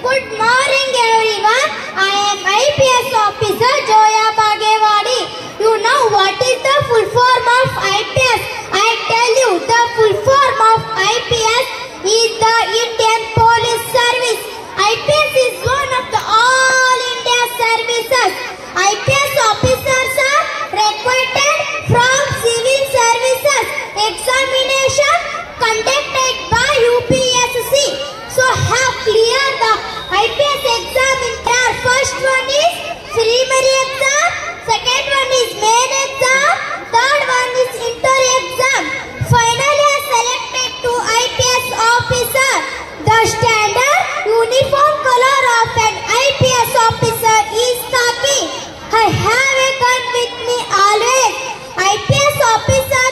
Good morning everyone. I am IPS officer Zuya Bagewadi. You know what is the full form of IPS? I tell you the full form of IPS is the is preliminary exam, second one is main exam, third one is inter exam. Finally I selected to IPS officer. The standard uniform color of an IPS officer is khaki. I have a gun with me always. IPS officers